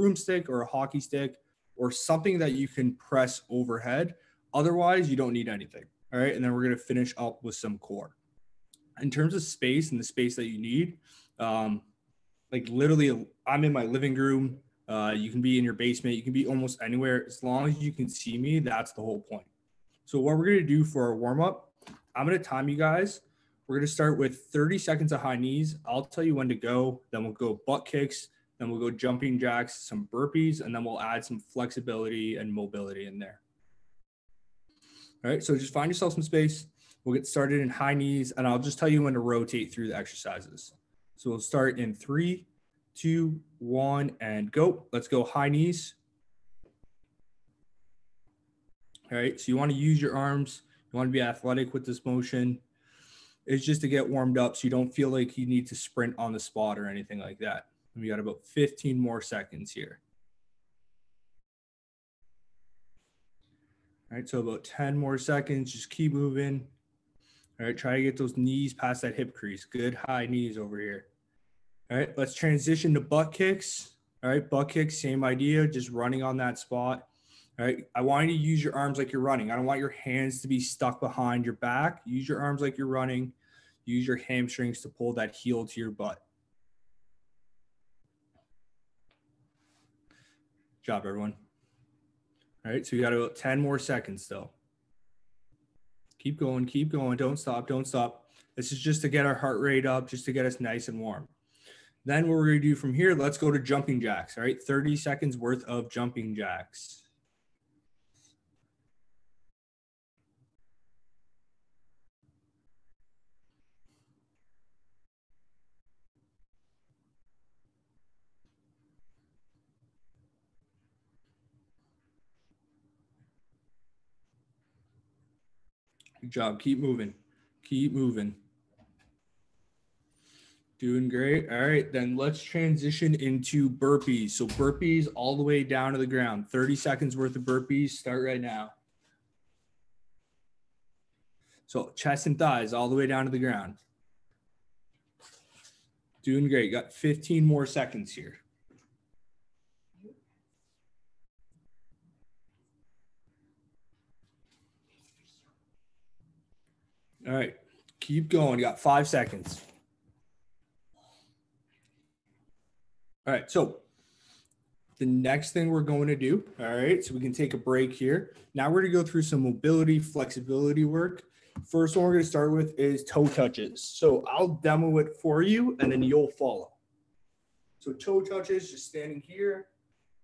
broomstick or a hockey stick or something that you can press overhead. Otherwise, you don't need anything. All right. And then we're going to finish up with some core. In terms of space and the space that you need, um, like literally, I'm in my living room. Uh, you can be in your basement. You can be almost anywhere as long as you can see me. That's the whole point. So what we're gonna do for our warm up, I'm gonna time you guys. We're gonna start with 30 seconds of high knees. I'll tell you when to go. Then we'll go butt kicks. Then we'll go jumping jacks, some burpees, and then we'll add some flexibility and mobility in there. All right. So just find yourself some space. We'll get started in high knees, and I'll just tell you when to rotate through the exercises. So we'll start in three, two, one, and go. Let's go high knees. All right, so you want to use your arms. You want to be athletic with this motion. It's just to get warmed up so you don't feel like you need to sprint on the spot or anything like that. We got about 15 more seconds here. All right, so about 10 more seconds. Just keep moving. All right, try to get those knees past that hip crease. Good high knees over here. All right, let's transition to butt kicks. All right, butt kicks, same idea, just running on that spot. All right, I want you to use your arms like you're running. I don't want your hands to be stuck behind your back. Use your arms like you're running. Use your hamstrings to pull that heel to your butt. Job, everyone. All right, so we got about 10 more seconds still. Keep going, keep going. Don't stop, don't stop. This is just to get our heart rate up, just to get us nice and warm. Then what we're gonna do from here, let's go to jumping jacks, all right? 30 seconds worth of jumping jacks. Good job. Keep moving. Keep moving. Doing great. All right, then let's transition into burpees. So burpees all the way down to the ground. 30 seconds worth of burpees. Start right now. So chest and thighs all the way down to the ground. Doing great. Got 15 more seconds here. All right, keep going. You got five seconds. All right, so the next thing we're going to do, all right, so we can take a break here. Now we're going to go through some mobility, flexibility work. First one we're going to start with is toe touches. So I'll demo it for you and then you'll follow. So toe touches, just standing here,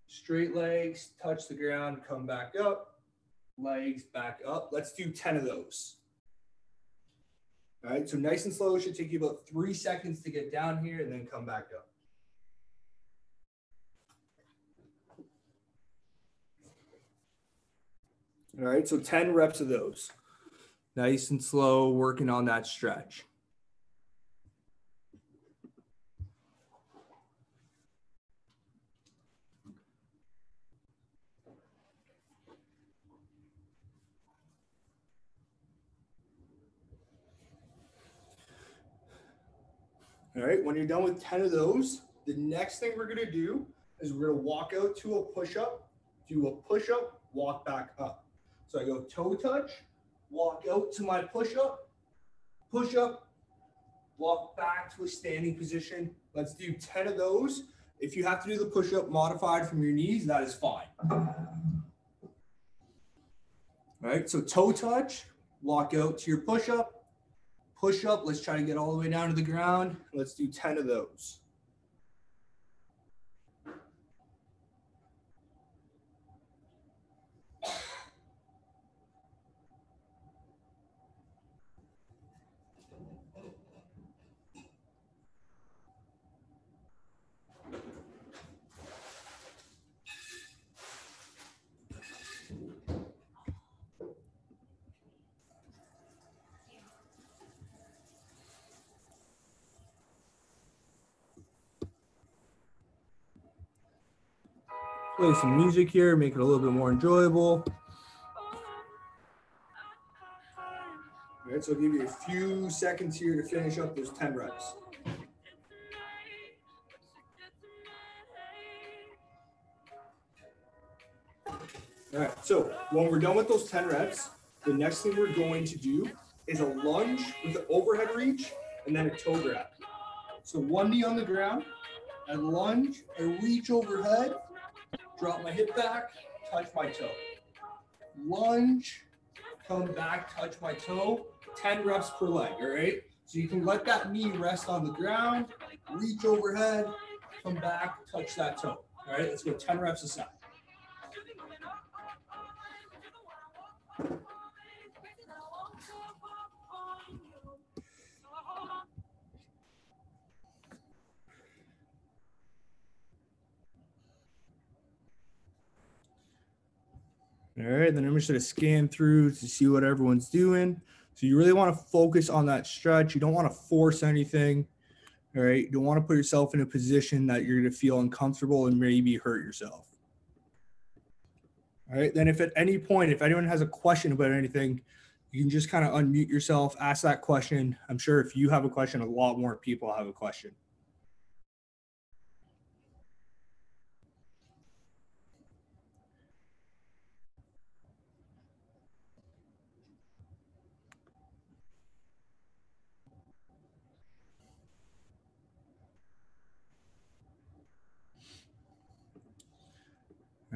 straight legs, touch the ground, come back up, legs back up. Let's do 10 of those. All right, so nice and slow. It should take you about three seconds to get down here and then come back up. All right, so 10 reps of those. Nice and slow, working on that stretch. All right, when you're done with 10 of those, the next thing we're gonna do is we're gonna walk out to a push-up, do a push-up, walk back up. So I go toe touch, walk out to my push-up, push-up, walk back to a standing position. Let's do 10 of those. If you have to do the push-up modified from your knees, that is fine. All right, so toe touch, walk out to your push-up, push up. Let's try to get all the way down to the ground. Let's do 10 of those. Play some music here, make it a little bit more enjoyable. All right, so I'll give you a few seconds here to finish up those 10 reps. All right, so when we're done with those 10 reps, the next thing we're going to do is a lunge with an overhead reach and then a toe grab. So one knee on the ground, I lunge, I reach overhead, drop my hip back, touch my toe. Lunge, come back, touch my toe, 10 reps per leg, all right? So you can let that knee rest on the ground, reach overhead, come back, touch that toe. All right, let's go 10 reps a set. All right, then I'm just gonna scan through to see what everyone's doing. So you really want to focus on that stretch. You don't want to force anything. All right. You don't want to put yourself in a position that you're to feel uncomfortable and maybe hurt yourself. All right. Then, if at any point, if anyone has a question about anything, you can just kind of unmute yourself, ask that question. I'm sure if you have a question, a lot more people have a question.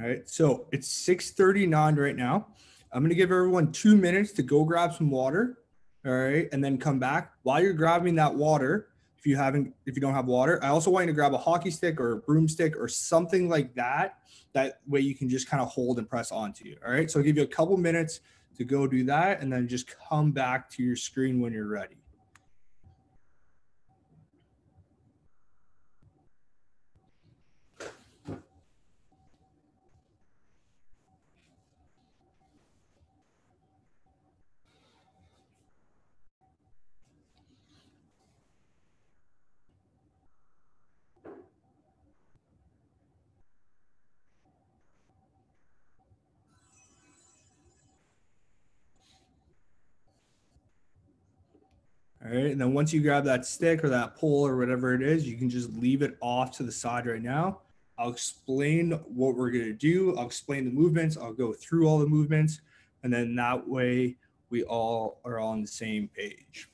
All right. So it's 6:39 right now. I'm going to give everyone 2 minutes to go grab some water. All right, and then come back. While you're grabbing that water, if you haven't if you don't have water, I also want you to grab a hockey stick or a broomstick or something like that. That way you can just kind of hold and press onto you. All right? So I'll give you a couple minutes to go do that and then just come back to your screen when you're ready. And then once you grab that stick or that pole or whatever it is, you can just leave it off to the side right now. I'll explain what we're going to do. I'll explain the movements. I'll go through all the movements. And then that way we all are on the same page.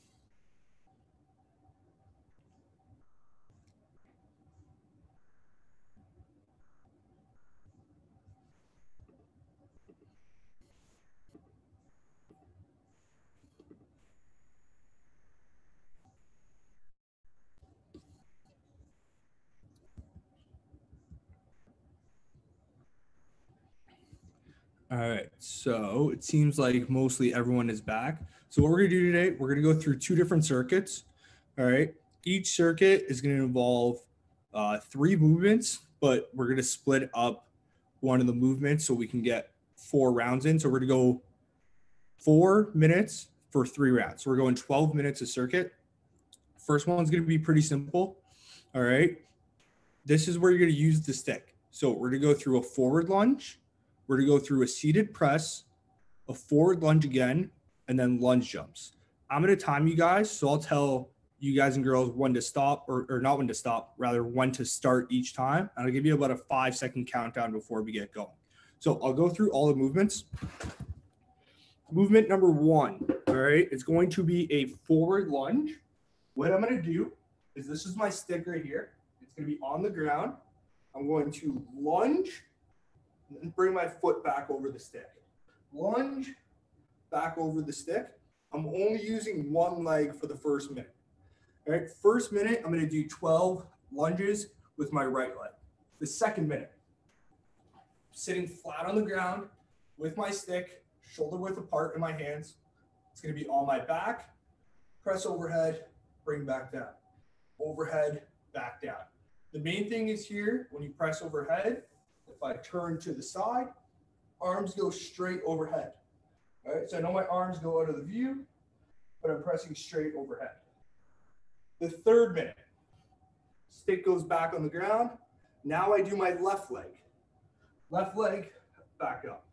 All right. So it seems like mostly everyone is back. So what we're to do today, we're to go through two different circuits. All right. Each circuit is to involve uh, three movements, but we're to split up one of the movements so we can get four rounds in. So we're to go four minutes for three rounds. So we're going 12 minutes a circuit. First one's to be pretty simple. All right. This is where you're to use the stick. So we're to go through a forward lunge we're to go through a seated press, a forward lunge again, and then lunge jumps. I'm going to time you guys. So I'll tell you guys and girls when to stop or, or not when to stop, rather when to start each time. And I'll give you about a five second countdown before we get going. So I'll go through all the movements. Movement number one, all right, it's going to be a forward lunge. What I'm going to do is this is my stick right here. It's going to be on the ground. I'm going to lunge bring my foot back over the stick. Lunge back over the stick. I'm only using one leg for the first minute. All right, first minute, I'm gonna do 12 lunges with my right leg. The second minute, sitting flat on the ground with my stick, shoulder width apart in my hands. It's gonna be on my back, press overhead, bring back down. Overhead, back down. The main thing is here, when you press overhead, if I turn to the side, arms go straight overhead. All right, so I know my arms go out of the view, but I'm pressing straight overhead. The third minute, stick goes back on the ground. Now I do my left leg. Left leg, back up.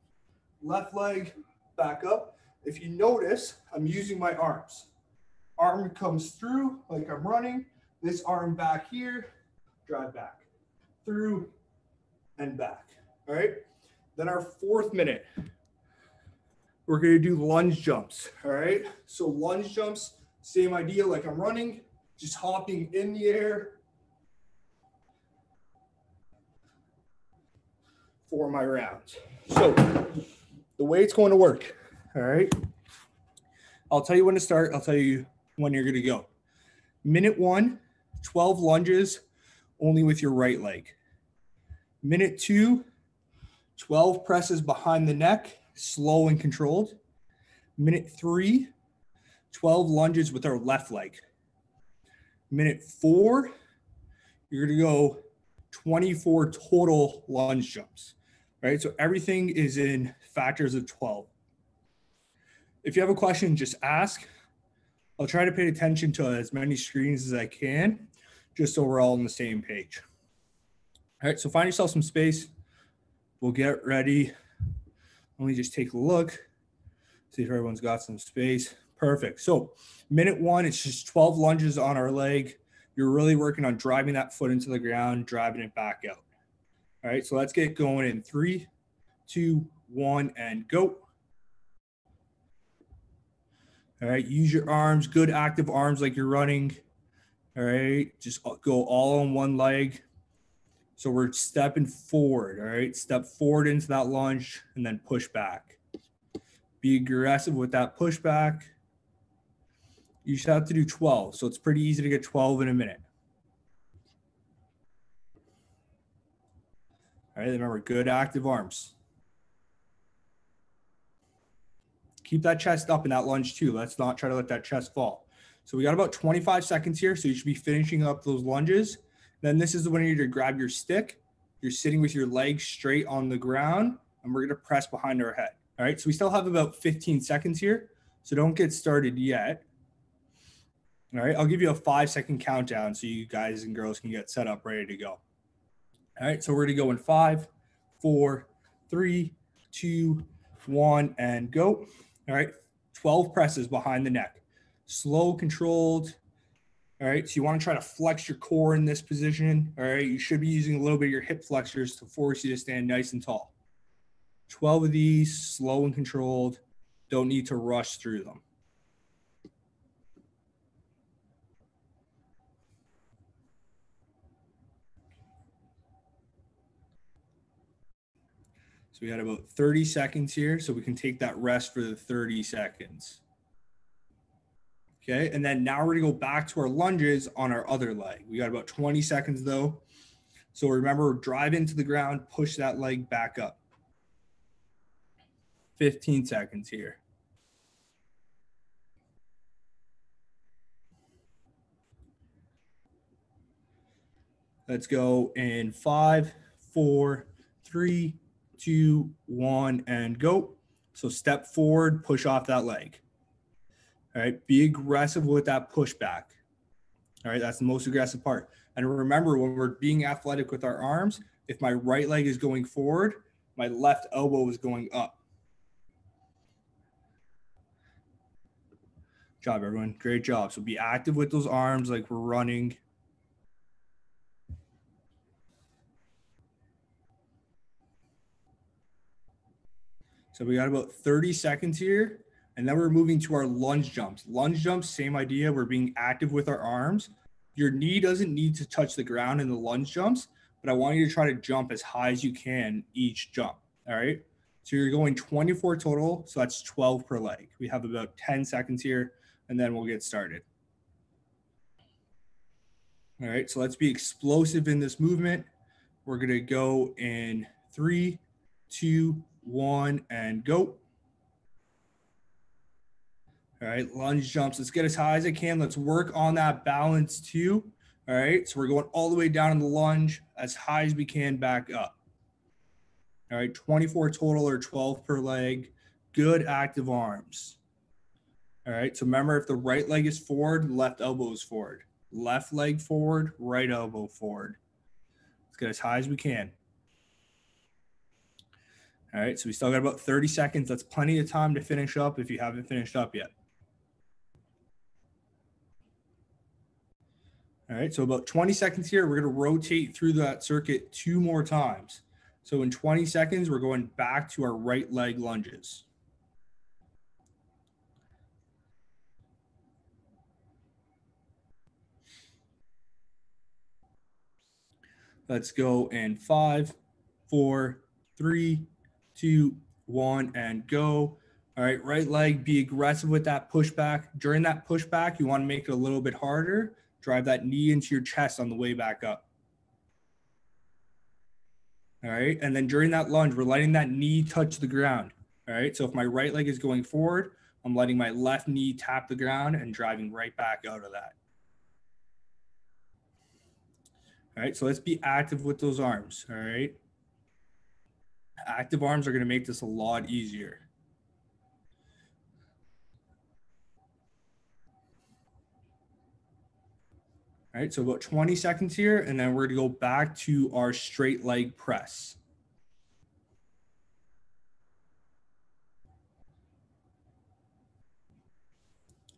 Left leg, back up. If you notice, I'm using my arms. Arm comes through like I'm running. This arm back here, drive back. Through, and back. All right. Then our fourth minute, we're gonna do lunge jumps. All right. So lunge jumps, same idea. Like I'm running, just hopping in the air for my rounds. So the way it's going to work. All right. I'll tell you when to start. I'll tell you when you're going to go. Minute one, 12 lunges only with your right leg. Minute two, 12 presses behind the neck, slow and controlled. Minute three, 12 lunges with our left leg. Minute four, you're to go 24 total lunge jumps, right? So everything is in factors of 12. If you have a question, just ask. I'll try to pay attention to as many screens as I can, just so we're all on the same page. All right, so find yourself some space. We'll get ready. Let me just take a look, see if everyone's got some space. Perfect. So minute one, it's just 12 lunges on our leg. You're really working on driving that foot into the ground, driving it back out. All right, so let's get going in three, two, one, and go. All right, use your arms, good active arms like you're running. All right, just go all on one leg. So we're stepping forward. All right, step forward into that lunge and then push back. Be aggressive with that pushback you should have to do 12. So it's pretty easy to get 12 in a minute. All right, remember, good active arms. Keep that chest up in that lunge too. Let's not try to let that chest fall. So we got about 25 seconds here. So you should be finishing up those lunges. Then this is when you need to grab your stick. You're sitting with your legs straight on the ground and we're gonna press behind our head. All right, so we still have about 15 seconds here. So don't get started yet. All right, I'll give you a five second countdown so you guys and girls can get set up ready to go. All right, so we're gonna go in five, four, three, two, one, and go. All right, 12 presses behind the neck. Slow, controlled. All right, so you wanna try to flex your core in this position. All right, you should be using a little bit of your hip flexors to force you to stand nice and tall. 12 of these, slow and controlled. Don't need to rush through them. So we had about 30 seconds here, so we can take that rest for the 30 seconds. Okay, and then now we're gonna go back to our lunges on our other leg. We got about 20 seconds though. So remember, drive into the ground, push that leg back up. 15 seconds here. Let's go in five, four, three, two, one, and go. So step forward, push off that leg. All right, be aggressive with that pushback. All right, that's the most aggressive part. And remember, when we're being athletic with our arms, if my right leg is going forward, my left elbow is going up. Job, everyone. Great job. So be active with those arms like we're running. So we got about 30 seconds here. And then we're moving to our lunge jumps. Lunge jumps, same idea. We're being active with our arms. Your knee doesn't need to touch the ground in the lunge jumps, but I want you to try to jump as high as you can each jump. All right. So you're going 24 total. So that's 12 per leg. We have about 10 seconds here, and then we'll get started. All right. So let's be explosive in this movement. We're going to go in three, two, one, and go. All right, lunge jumps. Let's get as high as I can. Let's work on that balance too. All right, so we're going all the way down in the lunge as high as we can back up. All right, 24 total or 12 per leg. Good active arms. All right, so remember if the right leg is forward, left elbow is forward. Left leg forward, right elbow forward. Let's get as high as we can. All right, so we still got about 30 seconds. That's plenty of time to finish up if you haven't finished up yet. All right, so about 20 seconds here. We're going to rotate through that circuit two more times. So in 20 seconds, we're going back to our right leg lunges. Let's go in five, four, three, two, one, and go. All right, right leg, be aggressive with that pushback. During that pushback, you want to make it a little bit harder. Drive that knee into your chest on the way back up. All right, and then during that lunge, we're letting that knee touch the ground. All right, so if my right leg is going forward, I'm letting my left knee tap the ground and driving right back out of that. All right, so let's be active with those arms. All right. Active arms are going to make this a lot easier. All right, so about 20 seconds here, and then we're to go back to our straight leg press.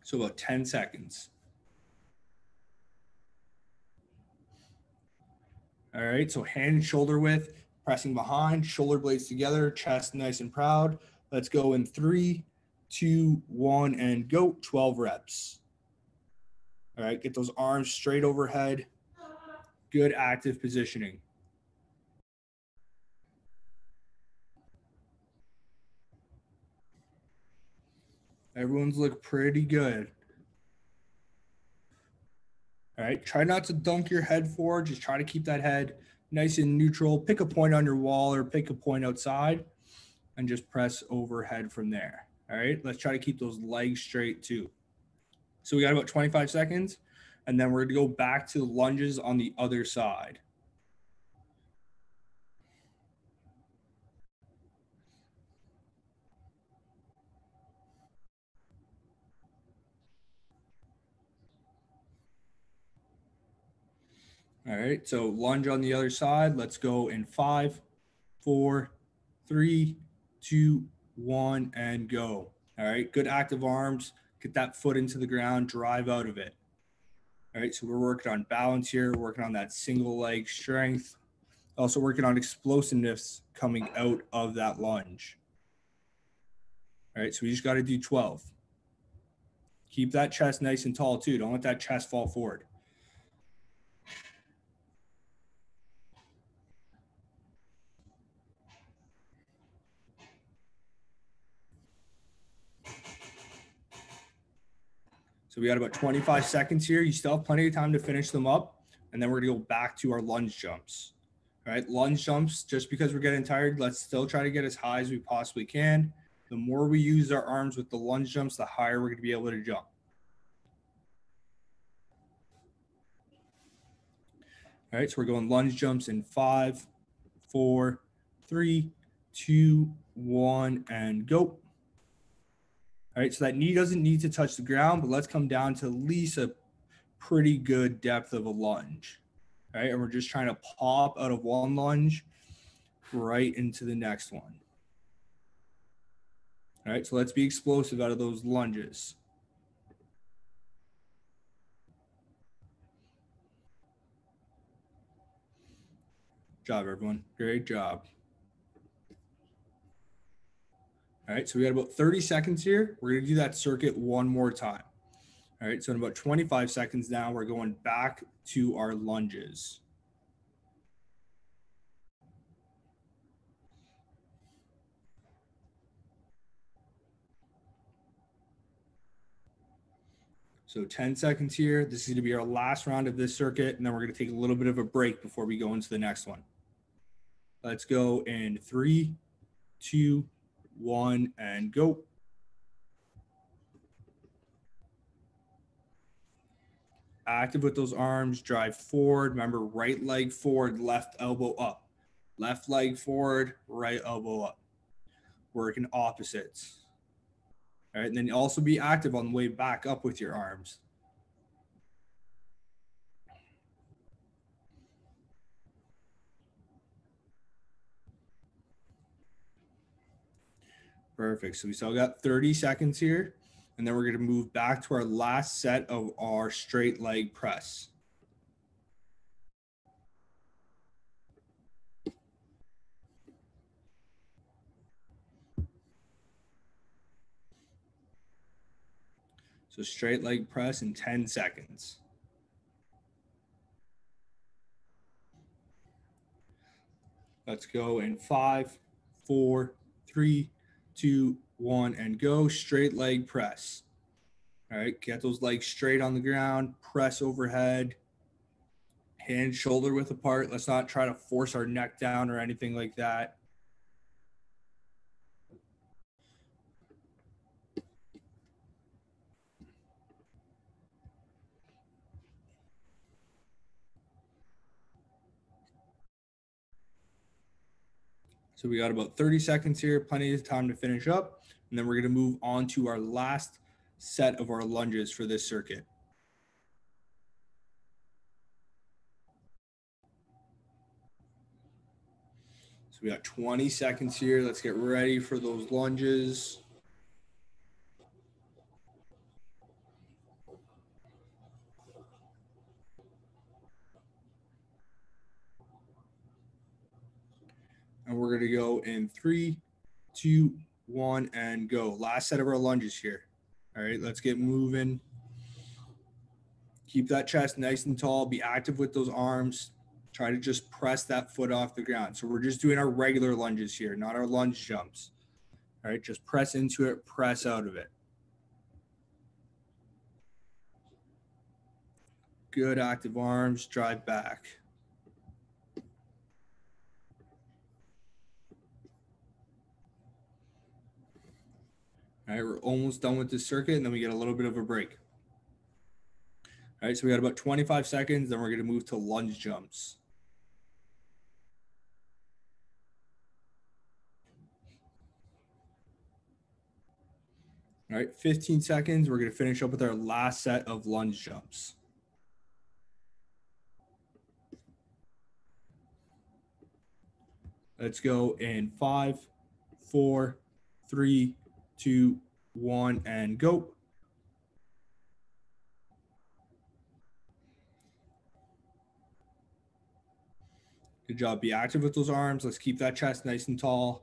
So about 10 seconds. All right, so hand shoulder width, pressing behind, shoulder blades together, chest nice and proud. Let's go in three, two, one, and go. 12 reps. All right, get those arms straight overhead. Good active positioning. Everyone's look pretty good. All right. Try not to dunk your head forward. Just try to keep that head nice and neutral. Pick a point on your wall or pick a point outside and just press overhead from there. All right. Let's try to keep those legs straight too. So we got about 25 seconds and then we're going to go back to lunges on the other side. All right, so lunge on the other side. Let's go in five, four, three, two, one, and go. All right, good active arms. Get that foot into the ground, drive out of it. All right, so we're working on balance here, working on that single leg strength. Also working on explosiveness coming out of that lunge. All right, so we just got to do 12. Keep that chest nice and tall too. Don't let that chest fall forward. So we got about 25 seconds here. You still have plenty of time to finish them up. And then we're gonna go back to our lunge jumps. All right, lunge jumps, just because we're getting tired, let's still try to get as high as we possibly can. The more we use our arms with the lunge jumps, the higher we're gonna be able to jump. All right, so we're going lunge jumps in five, four, three, two, one, and go. All right, so that knee doesn't need to touch the ground, but let's come down to at least a pretty good depth of a lunge. All right, and we're just trying to pop out of one lunge right into the next one. All right, so let's be explosive out of those lunges. Job, everyone. Great job. All right, so we got about 30 seconds here. We're gonna do that circuit one more time. All right, so in about 25 seconds now, we're going back to our lunges. So 10 seconds here. This is to be our last round of this circuit, and then we're to take a little bit of a break before we go into the next one. Let's go in three, two, one, and go. Active with those arms, drive forward. Remember, right leg forward, left elbow up. Left leg forward, right elbow up. Working opposites. All right, and then also be active on the way back up with your arms. Perfect. So we still got 30 seconds here. And then we're going to move back to our last set of our straight leg press. So straight leg press in 10 seconds. Let's go in five, four, three, two, one, and go. Straight leg press. All right, get those legs straight on the ground, press overhead, hand shoulder width apart. Let's not try to force our neck down or anything like that. So we got about 30 seconds here, plenty of time to finish up. And then we're going to move on to our last set of our lunges for this circuit. So we got 20 seconds here. Let's get ready for those lunges. And we're going to go in three, two, one, and go. Last set of our lunges here. All right, let's get moving. Keep that chest nice and tall. Be active with those arms. Try to just press that foot off the ground. So we're just doing our regular lunges here, not our lunge jumps. All right, just press into it, press out of it. Good active arms, drive back. All right, we're almost done with this circuit, and then we get a little bit of a break. All right, so we got about 25 seconds, then we're going to move to lunge jumps. All right, 15 seconds. We're going to finish up with our last set of lunge jumps. Let's go in five, four, three, two, one, and go. Good job. Be active with those arms. Let's keep that chest nice and tall.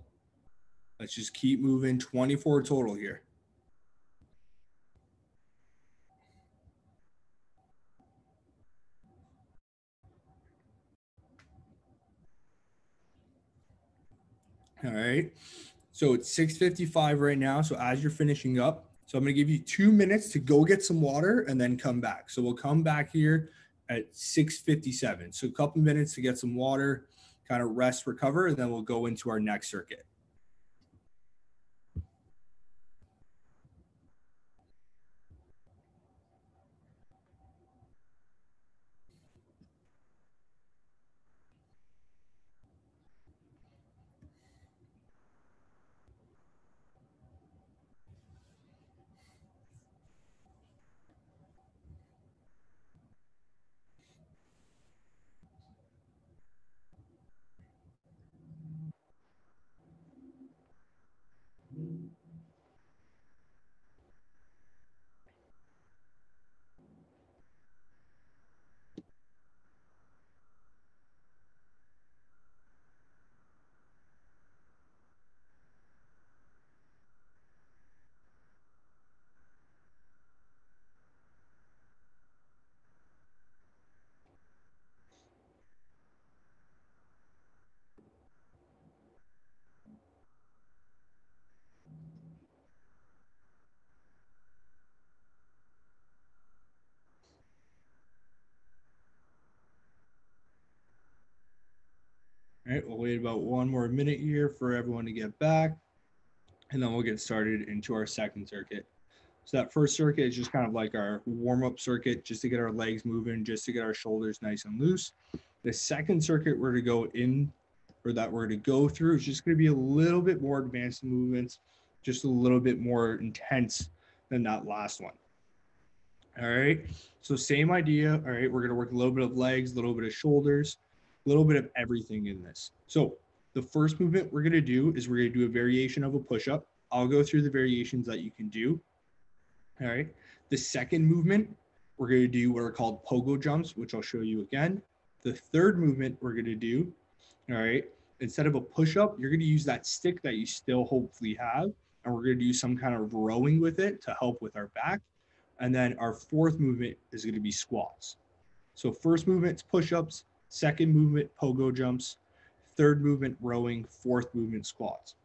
Let's just keep moving. 24 total here. All right. So it's 6:55 right now. So as you're finishing up, so I'm going to give you 2 minutes to go get some water and then come back. So we'll come back here at 6:57. So a couple minutes to get some water, kind of rest, recover, and then we'll go into our next circuit. Right, we'll wait about one more minute here for everyone to get back, and then we'll get started into our second circuit. So that first circuit is just kind of like our warm-up circuit, just to get our legs moving, just to get our shoulders nice and loose. The second circuit we're to go in, or that we're to go through, is just going to be a little bit more advanced movements, just a little bit more intense than that last one. All right, so same idea. All right, we're going to work a little bit of legs, a little bit of shoulders a little bit of everything in this. So the first movement we're going to do is we're going to do a variation of a push-up. I'll go through the variations that you can do. All right. The second movement, we're going to do what are called pogo jumps, which I'll show you again. The third movement we're going to do, all right, instead of a push-up, you're going to use that stick that you still hopefully have, and we're going to do some kind of rowing with it to help with our back. And then our fourth movement is going to be squats. So first movement is push-ups, second movement pogo jumps, third movement rowing, fourth movement squats.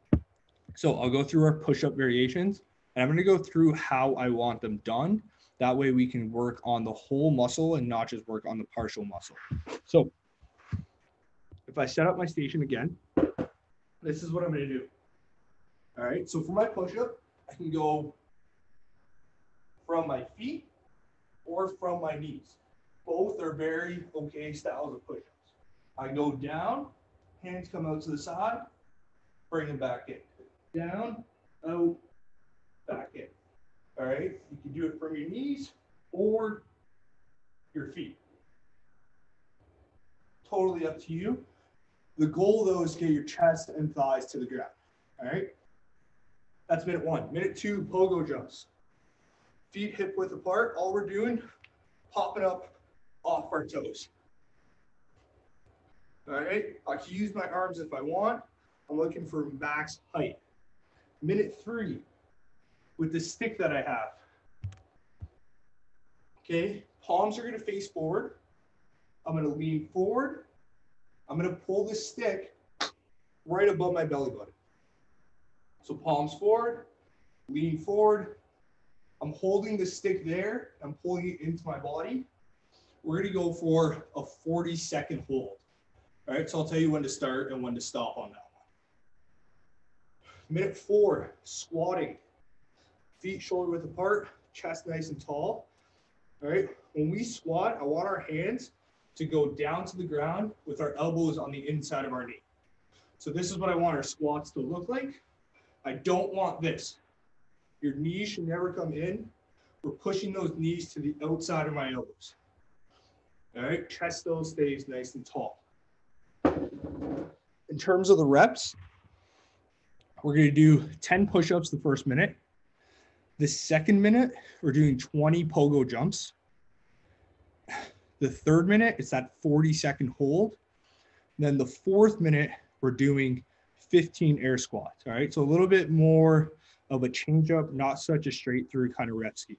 So I'll go through our push-up variations and I'm going to go through how I want them done. That way we can work on the whole muscle and not just work on the partial muscle. So if I set up my station again, this is what I'm going to do. All right. So for my push-up, I can go from my feet or from my knees. Both are very okay styles of push-ups. I go down, hands come out to the side, bring them back in. Down, out, back in. All right. You can do it from your knees or your feet. Totally up to you. The goal though is to get your chest and thighs to the ground. All right. That's minute one. Minute two, pogo jumps. Feet hip width apart. All we're doing, popping up off our toes. All right. I can use my arms if I want. I'm looking for max height. Minute three, with the stick that I have. Okay, palms are gonna face forward. I'm gonna lean forward. I'm gonna pull the stick right above my belly button. So palms forward, lean forward. I'm holding the stick there. I'm pulling it into my body. We're gonna go for a 40 second hold. All right, so I'll tell you when to start and when to stop on that one. Minute four, squatting. Feet shoulder width apart, chest nice and tall. All right, when we squat, I want our hands to go down to the ground with our elbows on the inside of our knee. So this is what I want our squats to look like. I don't want this. Your knees should never come in. We're pushing those knees to the outside of my elbows. All right, chest still stays nice and tall. In terms of the reps, we're gonna do 10 push-ups the first minute. The second minute, we're doing 20 pogo jumps. The third minute, it's that 40 second hold. then the fourth minute, we're doing 15 air squats. All right. So a little bit more of a change up, not such a straight through kind of rep scheme.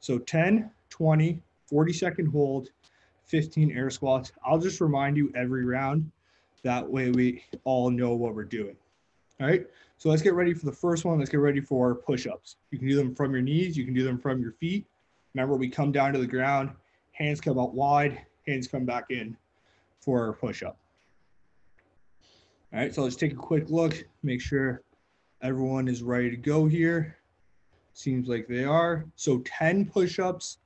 So 10, 20, 40 second hold, 15 air squats. I'll just remind you every round. That way we all know what we're doing. All right. So let's get ready for the first one. Let's get ready for push-ups. You can do them from your knees. You can do them from your feet. Remember, we come down to the ground, hands come out wide, hands come back in for our push-up. All right, so let's take a quick look, make sure everyone is ready to go here. Seems like they are. So 10 push-ups,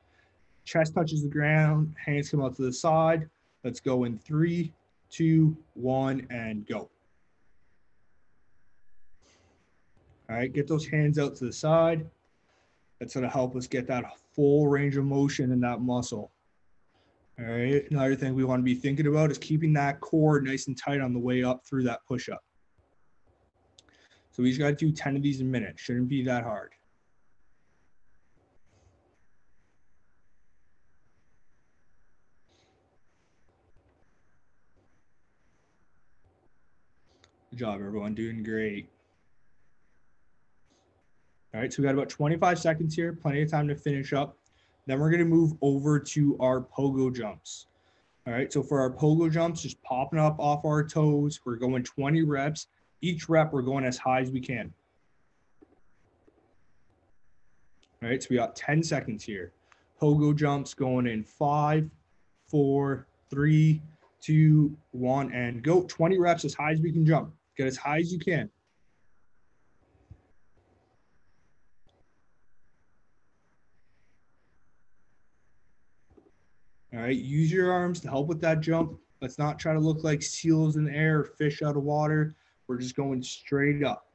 chest touches the ground, hands come out to the side. Let's go in three, two, one, and go. All right, get those hands out to the side. That's going to help us get that full range of motion in that muscle. All right, another thing we want to be thinking about is keeping that core nice and tight on the way up through that push up. So we just got to do 10 of these a minute. Shouldn't be that hard. Job, everyone. Doing great. All right, so we got about 25 seconds here, plenty of time to finish up. Then we're gonna move over to our pogo jumps. All right, so for our pogo jumps, just popping up off our toes, we're going 20 reps. Each rep, we're going as high as we can. All right, so we got 10 seconds here. Pogo jumps going in five, four, three, two, one, and go. 20 reps as high as we can jump. Get as high as you can. All right, use your arms to help with that jump. Let's not try to look like seals in the air or fish out of water. We're just going straight up.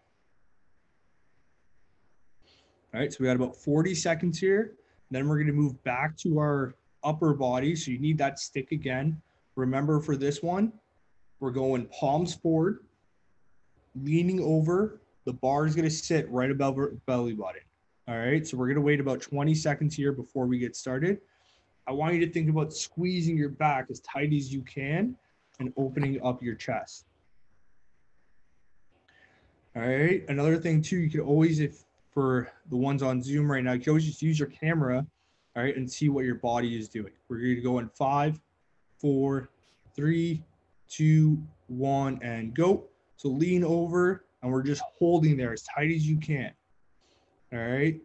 All right, so we got about 40 seconds here. Then we're gonna move back to our upper body. So you need that stick again. Remember for this one, we're going palms forward, leaning over. The bar is gonna sit right above belly button. All right, so we're gonna wait about 20 seconds here before we get started. I want you to think about squeezing your back as tight as you can and opening up your chest. All right. Another thing too, you can always, if for the ones on Zoom right now, you can always just use your camera all right, and see what your body is doing. We're going to go in five, four, three, two, one, and go. So lean over, and we're just holding there as tight as you can. All right.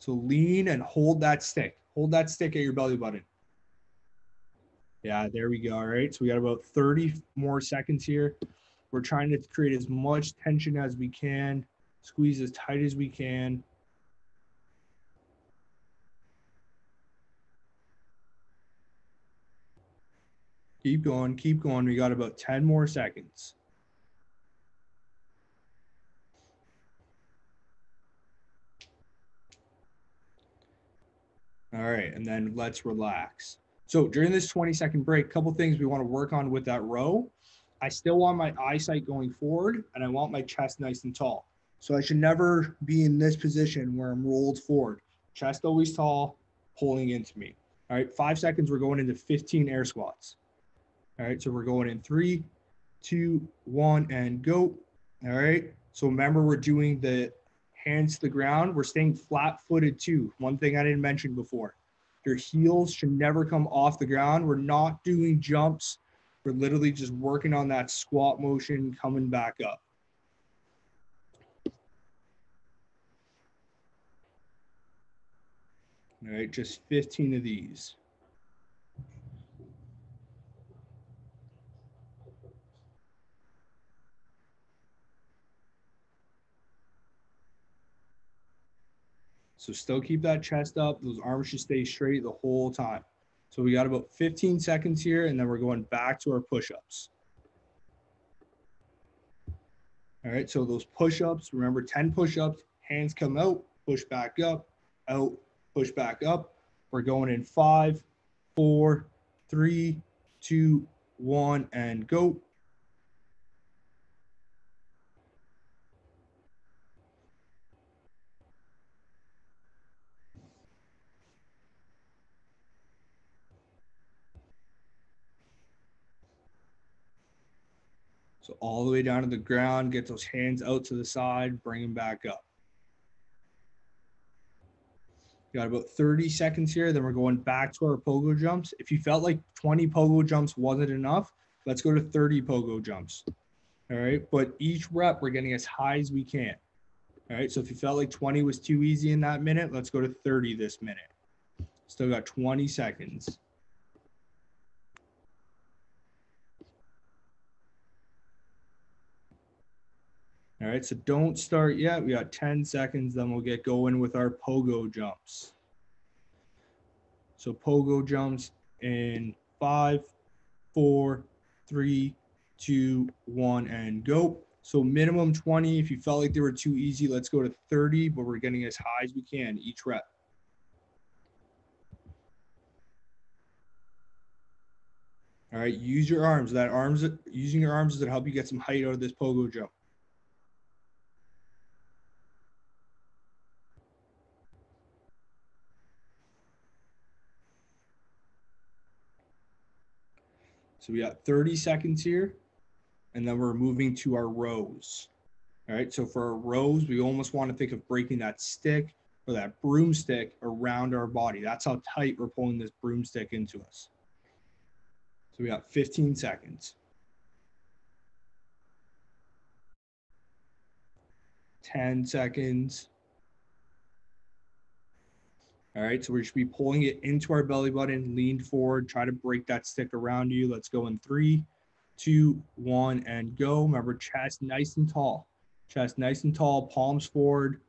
So lean and hold that stick. Hold that stick at your belly button. Yeah, there we go. All right. So we got about 30 more seconds here. We're trying to create as much tension as we can, squeeze as tight as we can. Keep going, keep going. We got about 10 more seconds. All right, and then let's relax. So during this 20 second break, a couple things we want to work on with that row. I still want my eyesight going forward and I want my chest nice and tall. So I should never be in this position where I'm rolled forward. Chest always tall, pulling into me. All right, five seconds, we're going into 15 air squats. All right, so we're going in three, two, one, and go. All right, so remember we're doing the hands to the ground. We're staying flat footed too. One thing I didn't mention before. Your heels should never come off the ground. We're not doing jumps. We're literally just working on that squat motion coming back up. All right, just 15 of these. So still keep that chest up. Those arms should stay straight the whole time. So we got about 15 seconds here, and then we're going back to our push-ups. All right, so those push-ups, remember 10 push-ups, hands come out, push back up, out, push back up. We're going in five, four, three, two, one, and go. All the way down to the ground, get those hands out to the side, bring them back up. Got about 30 seconds here. Then we're going back to our pogo jumps. If you felt like 20 pogo jumps wasn't enough, let's go to 30 pogo jumps. All right. But each rep, we're getting as high as we can. All right. So if you felt like 20 was too easy in that minute, let's go to 30 this minute. Still got 20 seconds. All right, so don't start yet. We got 10 seconds, then we'll get going with our pogo jumps. So pogo jumps in five, four, three, two, one, and go. So minimum 20. If you felt like they were too easy, let's go to 30, but we're getting as high as we can each rep. All right, use your arms. That arms, using your arms is to help you get some height out of this pogo jump. So we got 30 seconds here, and then we're moving to our rows. All right, so for our rows, we almost want to think of breaking that stick or that broomstick around our body. That's how tight we're pulling this broomstick into us. So we got 15 seconds. 10 seconds. All right, so we should be pulling it into our belly button, leaned forward, try to break that stick around you. Let's go in three, two, one, and go. Remember, chest nice and tall. Chest nice and tall, palms forward.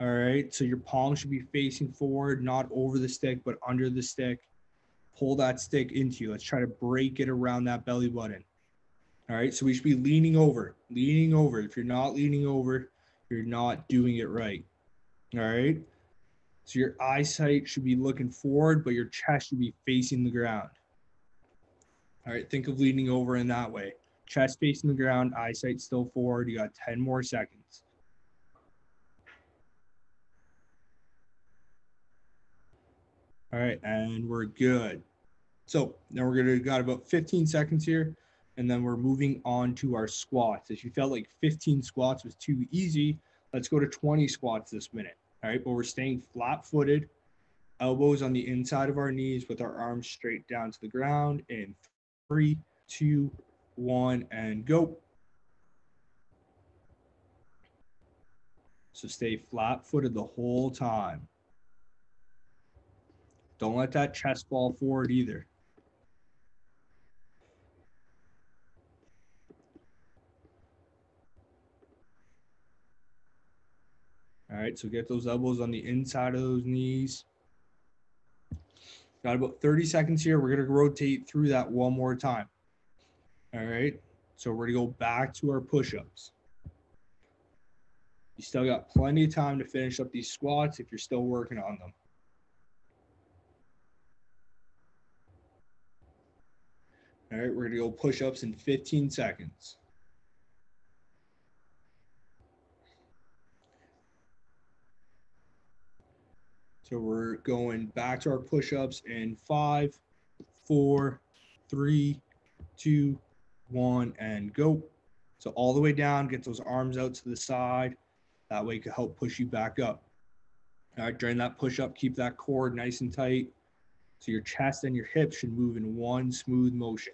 All right, so your palms should be facing forward, not over the stick, but under the stick. Pull that stick into you. Let's try to break it around that belly button. All right, so we should be leaning over, leaning over. If you're not leaning over, you're not doing it right. All right. So your eyesight should be looking forward, but your chest should be facing the ground. All right, think of leaning over in that way. Chest facing the ground, eyesight still forward. You got 10 more seconds. All right, and we're good. So now we're gonna got about 15 seconds here, and then we're moving on to our squats. If you felt like 15 squats was too easy, let's go to 20 squats this minute. All right, but we're staying flat footed. elbows on the inside of our knees with our arms straight down to the ground in three, two, one, and go. So stay flat footed the whole time. Don't let that chest fall forward either. All right, so get those elbows on the inside of those knees. Got about 30 seconds here. We're going to rotate through that one more time. All right, so we're going to go back to our push ups. You still got plenty of time to finish up these squats if you're still working on them. All right, we're going to go push ups in 15 seconds. So we're going back to our push-ups in five, four, three, two, one, and go. So all the way down, get those arms out to the side. That way it can help push you back up. All right, during that push-up, keep that core nice and tight. So your chest and your hips should move in one smooth motion.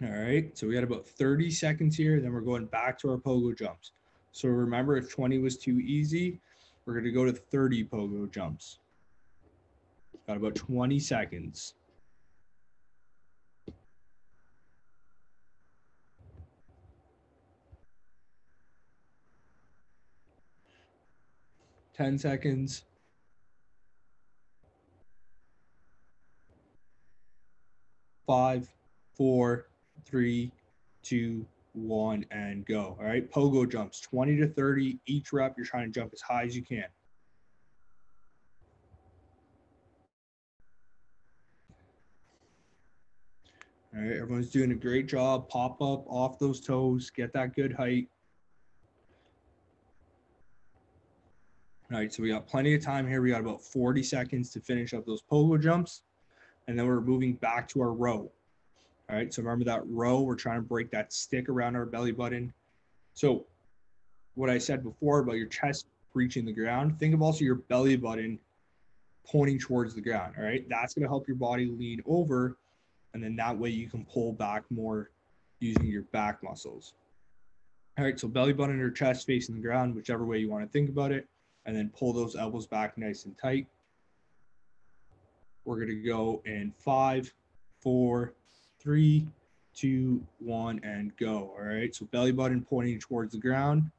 All right, so we got about 30 seconds here, then we're going back to our pogo jumps. So remember, if 20 was too easy, we're gonna go to 30 pogo jumps. Got about 20 seconds. Ten seconds. Five, four, three, two, one, and go. All right, pogo jumps 20 to 30 each rep. You're trying to jump as high as you can. All right, everyone's doing a great job. Pop up off those toes, get that good height. All right, so we got plenty of time here. We got about 40 seconds to finish up those pogo jumps. And then we're moving back to our row. All right, so remember that row, we're trying to break that stick around our belly button. So what I said before about your chest reaching the ground, think of also your belly button pointing towards the ground. All right, that's going to help your body lean over. And then that way you can pull back more using your back muscles. All right, so belly button or chest facing the ground, whichever way you want to think about it. And then pull those elbows back nice and tight. We're going to go in five, four, three, two, one, and go. All right. So belly button pointing towards the ground.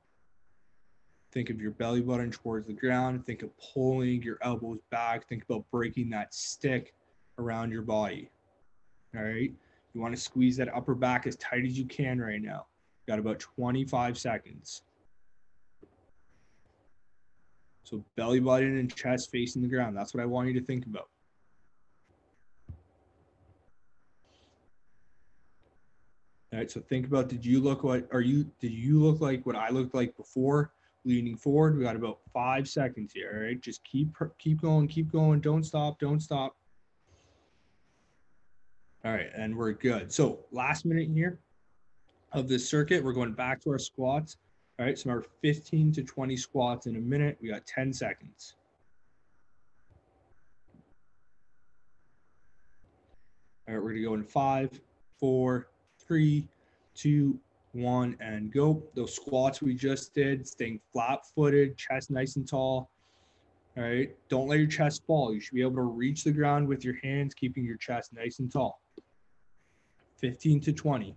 Think of your belly button towards the ground. Think of pulling your elbows back. Think about breaking that stick around your body. All right. You want to squeeze that upper back as tight as you can right now. Got about 25 seconds. So belly button and chest facing the ground. That's what I want you to think about. All right. So think about did you look what are you did you look like what I looked like before leaning forward? We got about five seconds here. All right. Just keep keep going, keep going. Don't stop, don't stop. All right, and we're good. So last minute here of this circuit, we're going back to our squats. All right, so our 15 to 20 squats in a minute. We got 10 seconds. All right, we're gonna go in five, four, three, two, one, and go. Those squats we just did, staying flat footed, chest nice and tall. All right. Don't let your chest fall. You should be able to reach the ground with your hands, keeping your chest nice and tall. 15 to 20.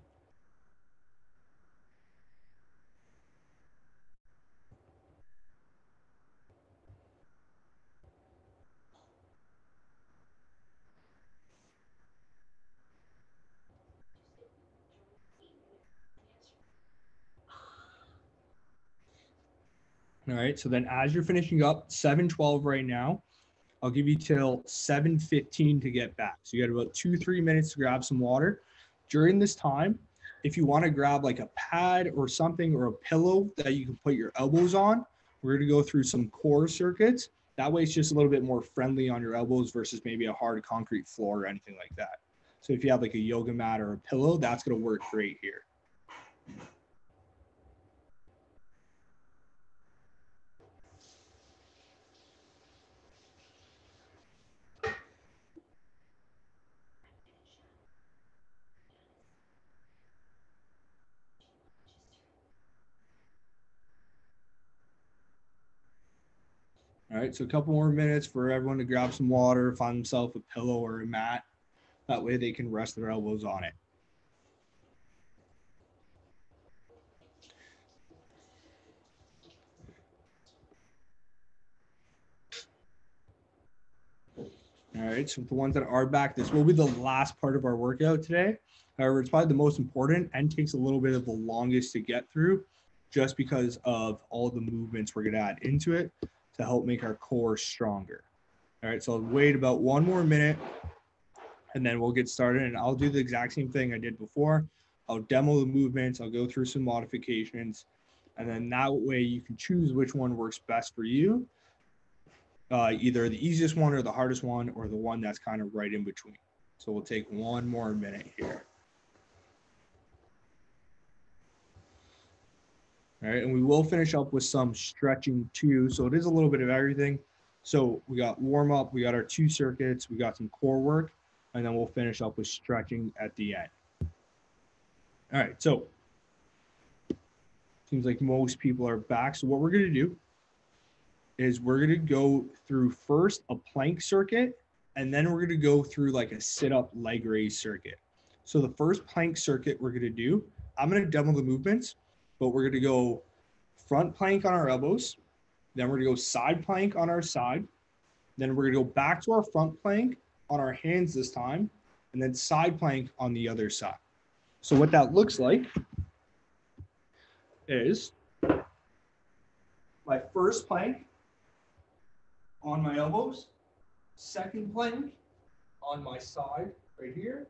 All right. So then as you're finishing up 712 right now, I'll give you till 715 to get back. So you got about two, three minutes to grab some water. During this time, if you want to grab like a pad or something or a pillow that you can put your elbows on, we're going to go through some core circuits. That way it's just a little bit more friendly on your elbows versus maybe a hard concrete floor or anything like that. So if you have like a yoga mat or a pillow, that's gonna work great here. All right, so a couple more minutes for everyone to grab some water, find themselves a pillow or a mat. That way they can rest their elbows on it. All right, so the ones that are back, this will be the last part of our workout today. However, it's probably the most important and takes a little bit of the longest to get through just because of all the movements we're going to add into it to help make our core stronger. All right, so I'll wait about one more minute and then we'll get started. And I'll do the exact same thing I did before. I'll demo the movements, I'll go through some modifications, and then that way you can choose which one works best for you. Uh, either the easiest one or the hardest one or the one that's kind of right in between. So we'll take one more minute here. All right, and we will finish up with some stretching too. So it is a little bit of everything. So we got warm up, we got our two circuits, we got some core work, and then we'll finish up with stretching at the end. All right, so seems like most people are back. So what we're gonna do is we're gonna go through first a plank circuit, and then we're gonna go through like a sit-up leg raise circuit. So the first plank circuit we're gonna do, I'm gonna demo the movements but we're going to go front plank on our elbows. Then we're going to go side plank on our side. Then we're going to go back to our front plank on our hands this time, and then side plank on the other side. So what that looks like is my first plank on my elbows, second plank on my side right here,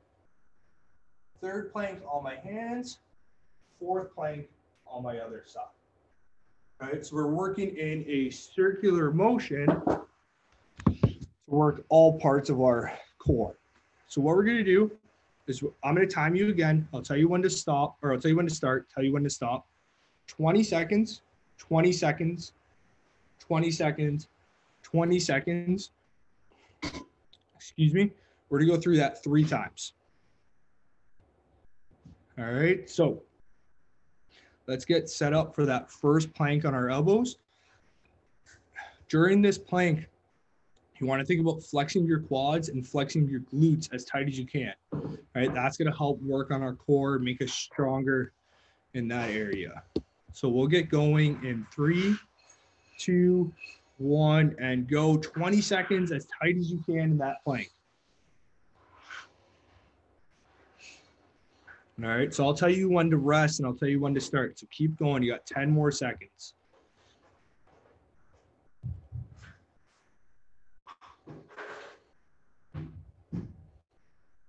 third plank on my hands, fourth plank on my other side. Right, so we're working in a circular motion to work all parts of our core. So what we're gonna do is I'm gonna time you again. I'll tell you when to stop, or I'll tell you when to start, tell you when to stop. 20 seconds, 20 seconds, 20 seconds, 20 seconds. Excuse me. We're gonna go through that three times. All right, so Let's get set up for that first plank on our elbows. During this plank, you want to think about flexing your quads and flexing your glutes as tight as you can. Right? That's going to help work on our core, make us stronger in that area. So we'll get going in three, two, one, and go 20 seconds as tight as you can in that plank. All right, so I'll tell you when to rest and I'll tell you when to start. So keep going. You got 10 more seconds.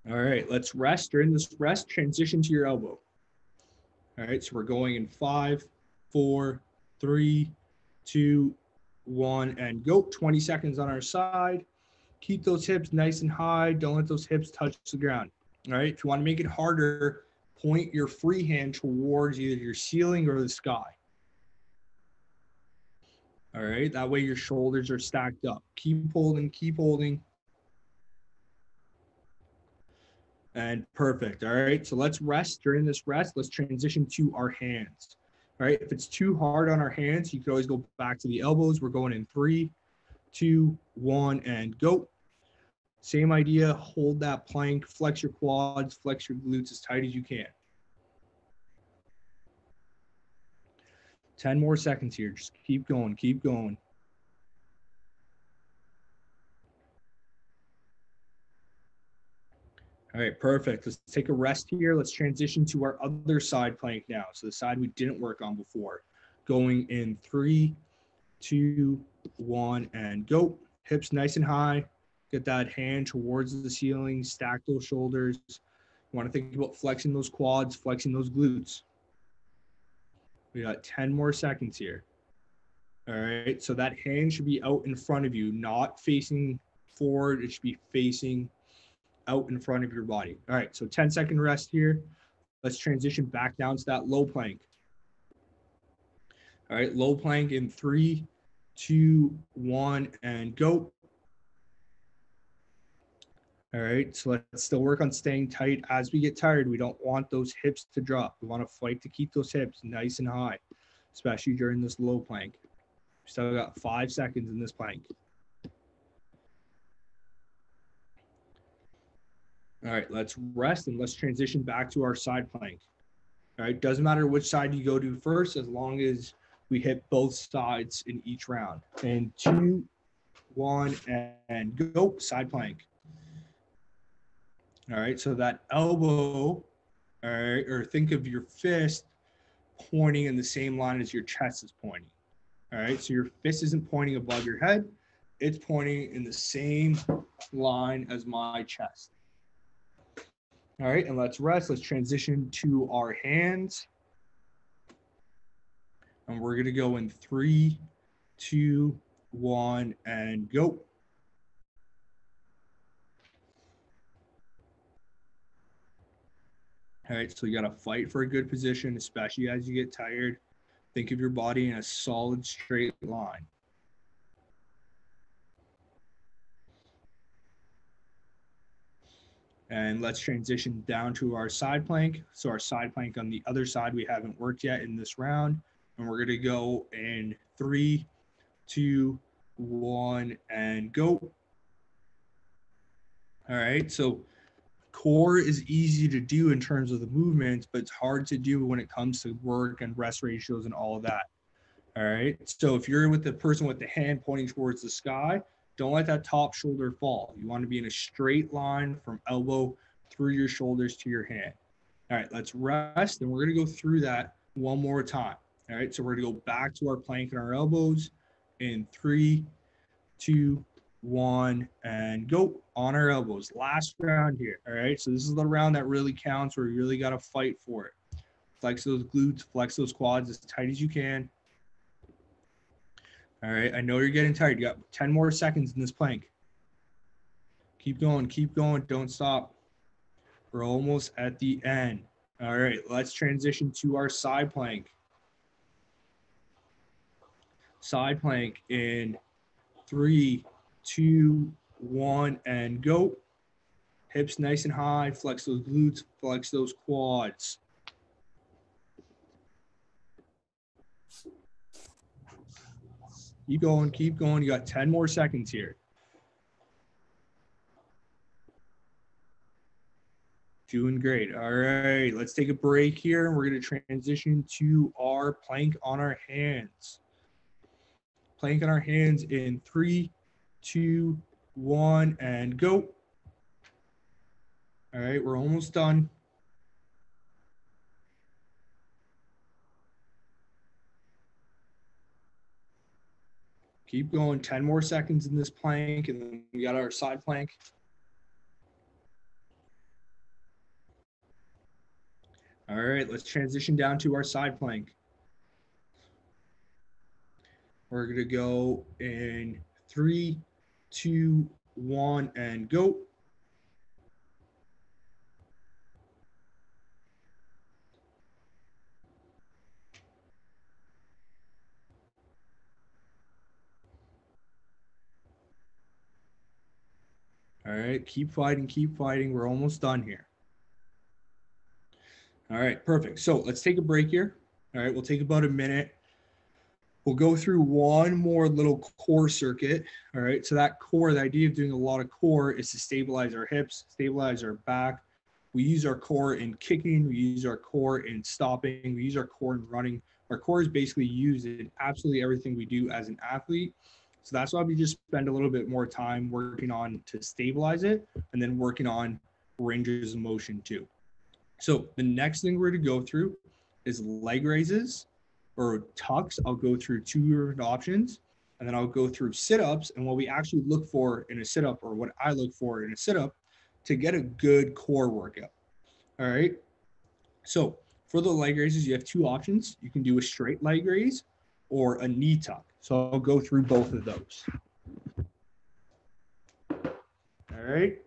All right, let's rest. During this rest, transition to your elbow. All right, so we're going in five, four, three, two, one, and go. 20 seconds on our side. Keep those hips nice and high. Don't let those hips touch the ground. All right, if you want to make it harder, point your free hand towards either your ceiling or the sky. All right, that way your shoulders are stacked up. Keep holding, keep holding. And perfect. All right, so let's rest. During this rest, let's transition to our hands. All right, if it's too hard on our hands, you can always go back to the elbows. We're going in three, two, one, and go. Same idea, hold that plank, flex your quads, flex your glutes as tight as you can. 10 more seconds here. Just keep going, keep going. All right, perfect. Let's take a rest here. Let's transition to our other side plank now. So the side we didn't work on before. Going in three, two, one, and go. Hips nice and high. Get that hand towards the ceiling, stack those shoulders. You want to think about flexing those quads, flexing those glutes. We got 10 more seconds here. All right. So that hand should be out in front of you, not facing forward. It should be facing out in front of your body. All right. So 10 second rest here. Let's transition back down to that low plank. All right. Low plank in three, two, one, and go. All right, so let's still work on staying tight. As we get tired, we don't want those hips to drop. We want to fight to keep those hips nice and high, especially during this low plank. Still got five seconds in this plank. All right, let's rest and let's transition back to our side plank. All right, doesn't matter which side you go to first, as long as we hit both sides in each round. And two, one, and go, side plank. All right, so that elbow, all right, or think of your fist pointing in the same line as your chest is pointing. All right, so your fist isn't pointing above your head, it's pointing in the same line as my chest. All right, and let's rest. Let's transition to our hands. And we're gonna go in three, two, one, and go. All right, so you got to fight for a good position, especially as you get tired. Think of your body in a solid straight line. And let's transition down to our side plank. So our side plank on the other side, we haven't worked yet in this round. And we're gonna go in three, two, one, and go. All right, so core is easy to do in terms of the movements, but it's hard to do when it comes to work and rest ratios and all of that. All right. So if you're with the person with the hand pointing towards the sky, don't let that top shoulder fall. You want to be in a straight line from elbow through your shoulders to your hand. All right, let's rest and we're going to go through that one more time. All right, so we're going to go back to our plank and our elbows in three, two, one, and go on our elbows. Last round here. All right. So this is the round that really counts where you really got to fight for it. Flex those glutes, flex those quads as tight as you can. All right. I know you're getting tired. You got 10 more seconds in this plank. Keep going. Keep going. Don't stop. We're almost at the end. All right. Let's transition to our side plank. Side plank in three, two, one, and go. Hips nice and high. Flex those glutes, flex those quads. Keep going, keep going. You got 10 more seconds here. Doing great. All right, let's take a break here. We're going to transition to our plank on our hands. Plank on our hands in three, two, one, and go. All right, we're almost done. Keep going, 10 more seconds in this plank, and then we got our side plank. All right, let's transition down to our side plank. We're gonna go in three, two, one, and go. All right, keep fighting, keep fighting. We're almost done here. All right, perfect. So let's take a break here. All right, we'll take about a minute. We'll go through one more little core circuit. All right. So that core, the idea of doing a lot of core is to stabilize our hips, stabilize our back. We use our core in kicking. We use our core in stopping. We use our core in running. Our core is basically used in absolutely everything we do as an athlete. So that's why we just spend a little bit more time working on to stabilize it and then working on ranges of motion too. So the next thing we're going to go through is leg raises or tucks, I'll go through two different options and then I'll go through sit-ups and what we actually look for in a sit-up or what I look for in a sit-up to get a good core workout. All right. So for the leg raises, you have two options. You can do a straight leg raise or a knee tuck. So I'll go through both of those. All right.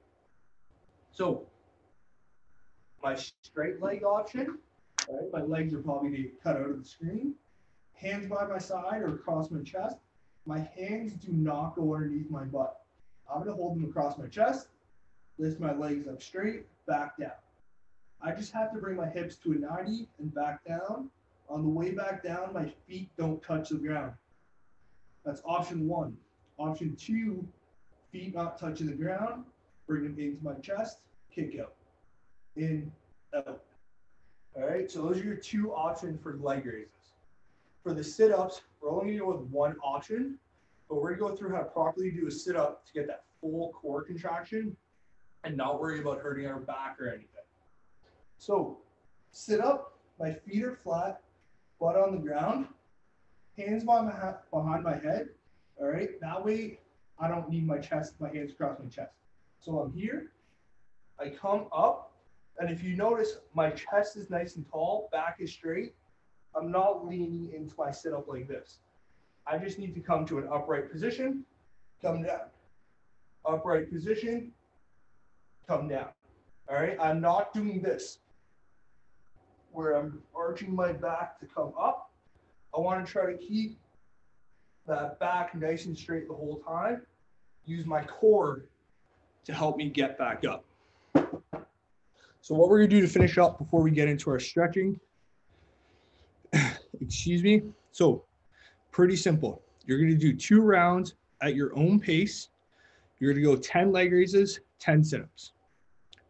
So my straight leg option, right, my legs are probably cut out of the screen. Hands by my side or across my chest. My hands do not go underneath my butt. I'm gonna hold them across my chest, lift my legs up straight, back down. I just have to bring my hips to a 90 and back down. On the way back down, my feet don't touch the ground. That's option one. Option two, feet not touching the ground, bring them into my chest, kick out, in, out. All right, so those are your two options for leg raises. For the sit-ups, we're only gonna go with one option, but we're gonna go through how to properly do a sit-up to get that full core contraction and not worry about hurting our back or anything. So sit up, my feet are flat, butt on the ground, hands behind my, behind my head. All right, that way I don't need my chest, my hands across my chest. So I'm here, I come up, and if you notice, my chest is nice and tall, back is straight. I'm not leaning into my sit up like this. I just need to come to an upright position, come down. Upright position, come down. All right, I'm not doing this where I'm arching my back to come up. I want to try to keep that back nice and straight the whole time. Use my core to help me get back up. So what we're gonna do to finish up before we get into our stretching, excuse me. So pretty simple. You're gonna do two rounds at your own pace. You're gonna go 10 leg raises, 10 sit-ups.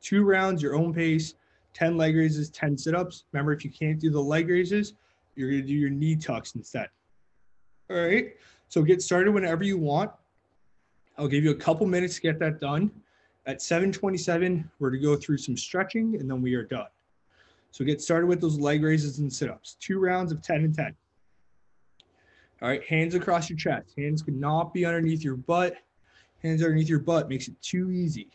Two rounds, your own pace, 10 leg raises, 10 sit-ups. Remember, if you can't do the leg raises, you're gonna do your knee tucks instead. All right, so get started whenever you want. I'll give you a couple minutes to get that done. At 727, we're to go through some stretching and then we are done. So get started with those leg raises and sit-ups. Two rounds of 10 and 10. All right, hands across your chest. Hands cannot be underneath your butt. Hands underneath your butt makes it too easy.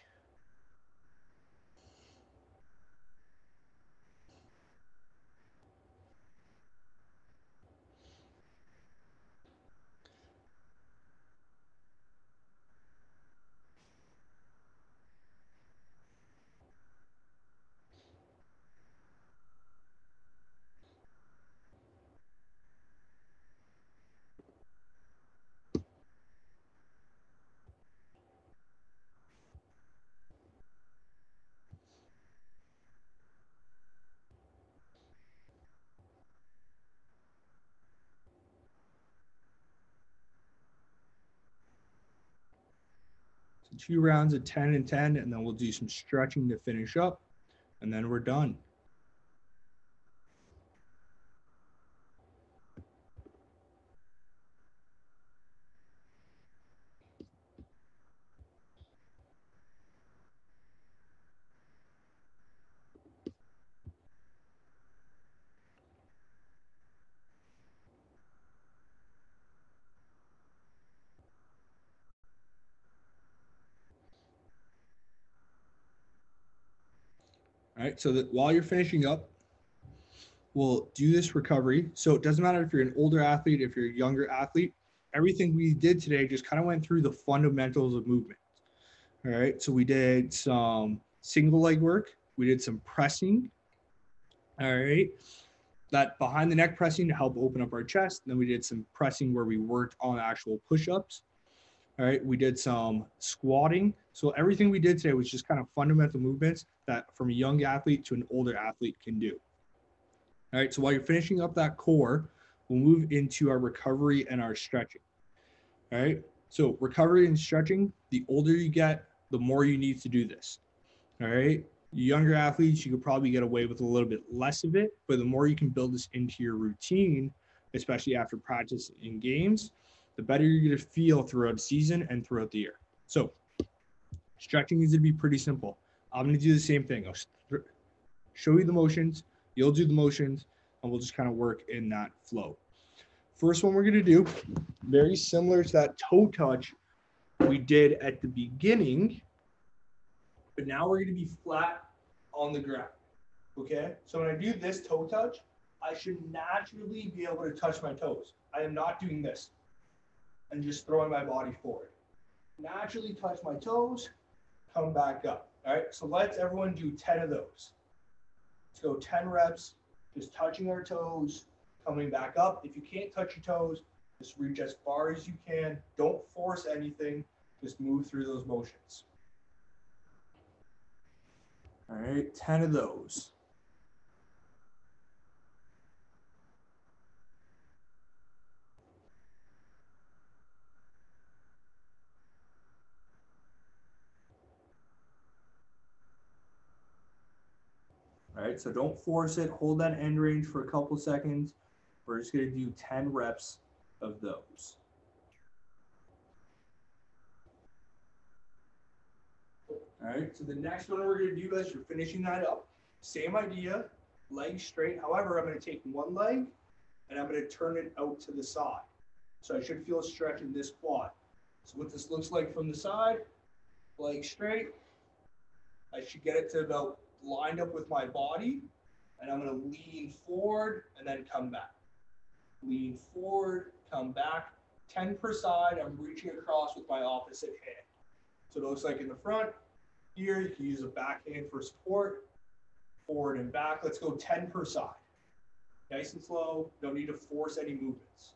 Two rounds of 10 and 10, and then we'll do some stretching to finish up, and then we're done. So that while you're finishing up, we'll do this recovery. So it doesn't matter if you're an older athlete, if you're a younger athlete, everything we did today just kind of went through the fundamentals of movement. All right. So we did some single leg work, we did some pressing. All right. That behind the neck pressing to help open up our chest. Then we did some pressing where we worked on actual push ups. All right, we did some squatting. So everything we did today was just kind of fundamental movements that from a young athlete to an older athlete can do. All right, so while you're finishing up that core, we'll move into our recovery and our stretching. All right, so recovery and stretching, the older you get, the more you need to do this. All right, younger athletes, you could probably get away with a little bit less of it, but the more you can build this into your routine, especially after practice in games, the better you're going to feel throughout season and throughout the year. So, stretching needs to be pretty simple. I'm going to do the same thing. I'll show you the motions, you'll do the motions, and we'll just kind of work in that flow. First one we're going to do, very similar to that toe touch we did at the beginning, but now we're going to be flat on the ground. Okay, so when I do this toe touch, I should naturally be able to touch my toes. I am not doing this. And just throwing my body forward. Naturally touch my toes, come back up. All right, so let's everyone do 10 of those. Let's go 10 reps, just touching our toes, coming back up. If you can't touch your toes, just reach as far as you can. Don't force anything, just move through those motions. All right, 10 of those. Right, so don't force it. Hold that end range for a couple seconds. We're just gonna do 10 reps of those. All right, so the next one we're gonna do as you're finishing that up, same idea, leg straight. However, I'm gonna take one leg and I'm gonna turn it out to the side. So I should feel a stretch in this quad. So what this looks like from the side, leg straight. I should get it to about lined up with my body. And I'm gonna lean forward and then come back. Lean forward, come back. 10 per side, I'm reaching across with my opposite hand. So it looks like in the front, here, you can use a backhand for support, forward and back. Let's go 10 per side. Nice and slow, don't need to force any movements.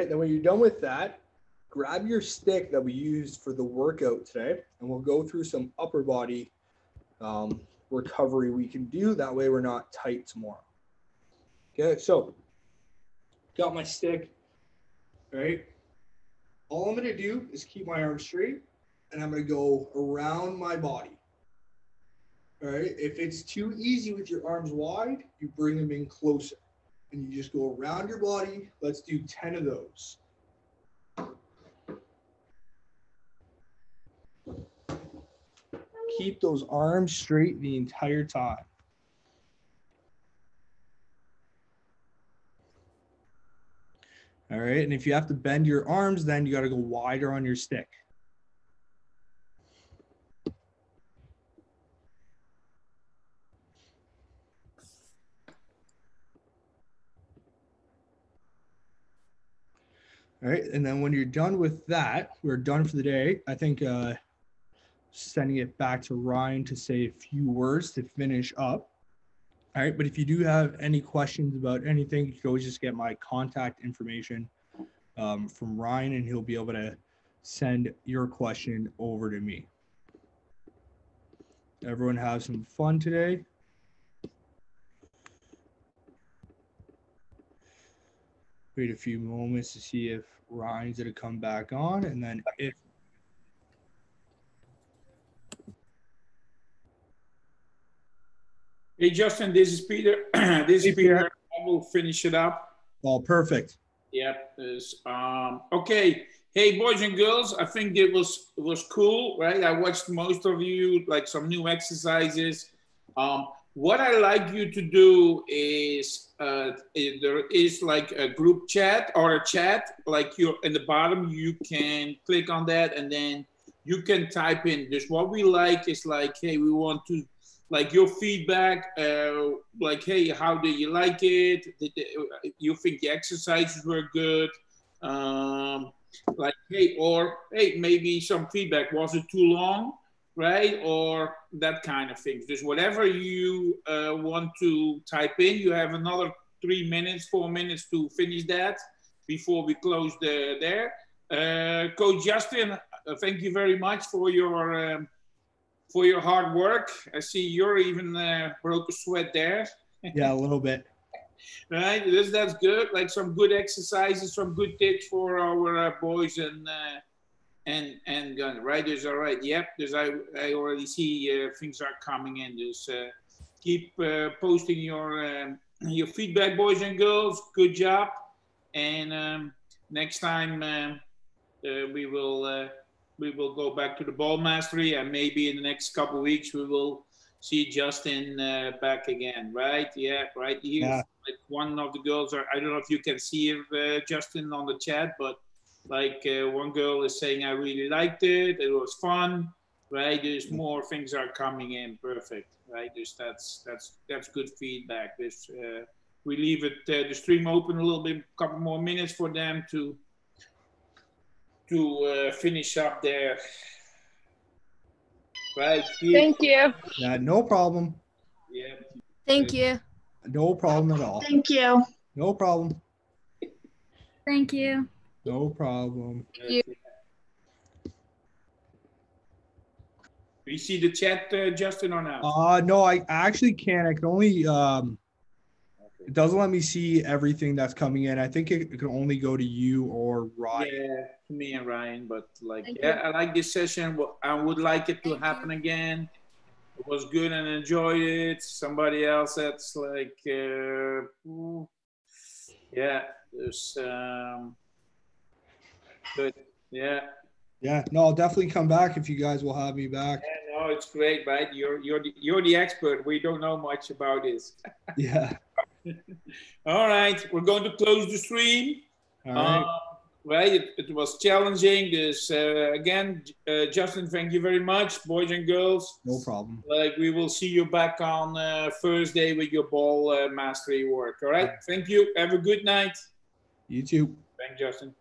Right, then when you're done with that, grab your stick that we used for the workout today, and we'll go through some upper body um, recovery we can do. That way we're not tight tomorrow. Okay, so got my stick, right? All I'm gonna do is keep my arms straight, and I'm gonna go around my body. All right, if it's too easy with your arms wide, you bring them in closer and you just go around your body. Let's do 10 of those. Keep those arms straight the entire time. All right, and if you have to bend your arms, then you got to go wider on your stick. All right. And then when you're done with that, we're done for the day. I think uh, sending it back to Ryan to say a few words to finish up. All right. But if you do have any questions about anything, you can always just get my contact information um, from Ryan and he'll be able to send your question over to me. Everyone have some fun today. Wait a few moments to see if Ryan's gonna come back on, and then if Hey Justin, this is Peter. this is Peter. I will finish it up. All perfect. Yep. Um, okay. Hey boys and girls, I think it was it was cool, right? I watched most of you like some new exercises. Um, what I like you to do is uh, there is like a group chat or a chat, like you're in the bottom, you can click on that and then you can type in just what we like is like, hey, we want to like your feedback, uh, like, hey, how do you like it? Did you think the exercises were good? Um, like, hey, or hey, maybe some feedback. Was it too long? Right? Or that kind of things. Just whatever you uh, want to type in, you have another three minutes, four minutes to finish that before we close the there. Uh, Coach Justin, uh, thank you very much for your um, for your hard work. I see you're even uh, broke a sweat there. yeah, a little bit. right, this that's good. Like some good exercises, some good tips for our uh, boys and uh, and and gun. Right, there's all right. Yep, there's I I already see uh, things are coming in. There's uh, keep uh, posting your um, your feedback, boys and girls. Good job. And um, next time um, uh, we will uh, we will go back to the ball mastery, and maybe in the next couple of weeks we will see Justin uh, back again. Right? Yeah. Right. He, Yeah. Like one of the girls are. I don't know if you can see uh, Justin on the chat, but like uh, one girl is saying, I really liked it. It was fun. Right? There's more things are coming in. Perfect. Right? There's that's that's that's good feedback. This uh, we leave it uh, the stream open a little bit, couple more minutes for them to to uh, finish up there. Right? Keith? Thank you. Yeah, no problem. Yeah. Thank you. No problem at all. Thank you. No problem. Thank you. No problem. you. Do you see the chat, uh, Justin, or not? Uh no, I actually can't. I can only um it doesn't let me see everything that's coming in. I think it, it can only go to you or Ryan. Yeah, to me and Ryan, but like, Thank yeah, I like this session. Wo- I would like it to Thank happen again. It was good and enjoyed it. Somebody else that's like, uh, yeah, there's, um, good. Yeah, Yeah, no, I'll definitely come back if you guys will have me back. yeah, no, it's great, right? You're you're the, you're the expert. We don't know much about this. Yeah. All right, we're going to close the stream. All right. Uh, right, it, it was challenging. This uh, again, uh, Justin. Thank you very much, boys and girls. no problem. Like we will see you back on uh, Thursday with your ball uh, mastery work. All right. Thank you. Have a good night. You too. Thank Justin.